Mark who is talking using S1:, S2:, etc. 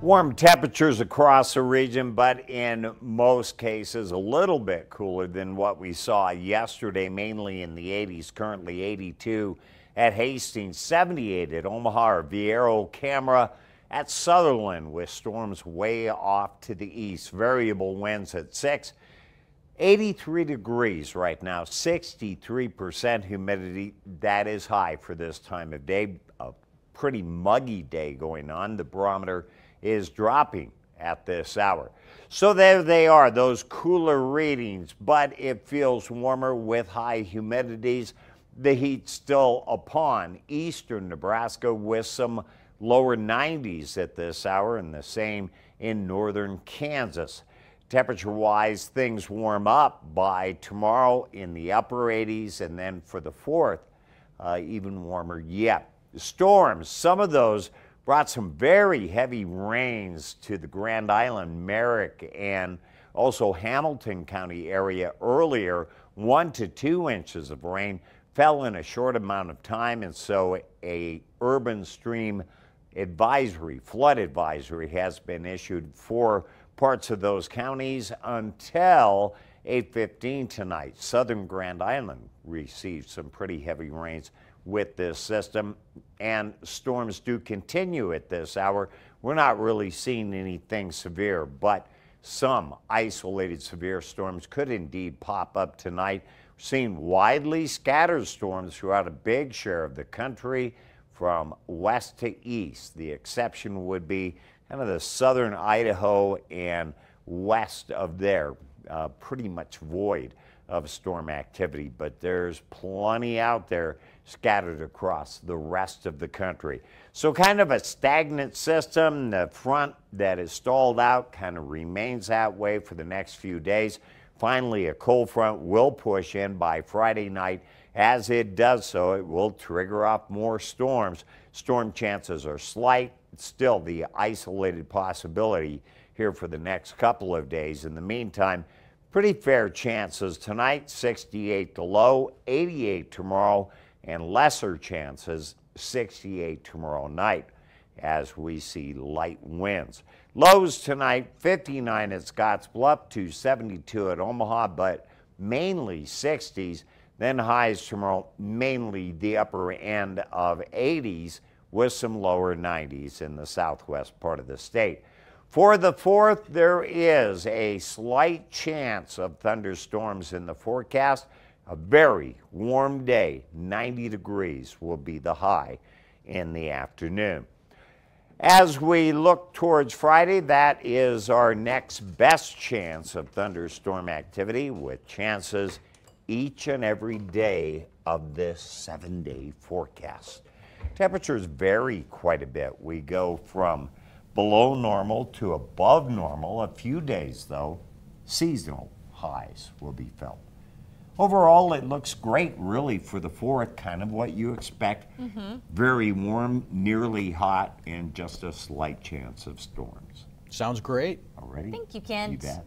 S1: Warm temperatures across the region, but in most cases a little bit cooler than what we saw yesterday, mainly in the 80s, currently 82 at Hastings, 78 at Omaha or Viaero Camera at Sutherland with storms way off to the east. Variable winds at 6. 83 degrees right now, 63% humidity. That is high for this time of day. A pretty muggy day going on. The barometer is dropping at this hour. So there they are, those cooler readings, but it feels warmer with high humidities. The heat still upon eastern Nebraska with some lower 90s at this hour and the same in northern Kansas. Temperature wise, things warm up by tomorrow in the upper 80s and then for the 4th, uh, even warmer yet. Storms, some of those brought some very heavy rains to the Grand Island, Merrick, and also Hamilton County area earlier. One to two inches of rain fell in a short amount of time, and so a urban stream advisory, flood advisory, has been issued for parts of those counties until 8:15 tonight. Southern Grand Island received some pretty heavy rains with this system, and storms do continue at this hour. We're not really seeing anything severe, but some isolated severe storms could indeed pop up tonight. We're seeing widely scattered storms throughout a big share of the country from west to east. The exception would be kind of the southern Idaho and west of there, uh, pretty much void of storm activity, but there's plenty out there scattered across the rest of the country. So kind of a stagnant system. The front that is stalled out kind of remains that way for the next few days. Finally, a cold front will push in by Friday night. As it does so, it will trigger off more storms. Storm chances are slight. Still, the isolated possibility here for the next couple of days. In the meantime, Pretty fair chances tonight, 68 to low, 88 tomorrow, and lesser chances, 68 tomorrow night as we see light winds. Lows tonight, 59 at Scottsbluff to 72 at Omaha, but mainly 60s. Then highs tomorrow, mainly the upper end of 80s with some lower 90s in the southwest part of the state. For the 4th, there is a slight chance of thunderstorms in the forecast. A very warm day, 90 degrees will be the high in the afternoon. As we look towards Friday, that is our next best chance of thunderstorm activity with chances each and every day of this seven day forecast. Temperatures vary quite a bit. We go from below normal to above normal. A few days, though, seasonal highs will be felt. Overall, it looks great, really, for the fourth, kind of what you expect. Mm -hmm. Very warm, nearly hot, and just a slight chance of storms.
S2: Sounds great.
S1: Already?
S3: Thank you, Kent.
S1: You bet.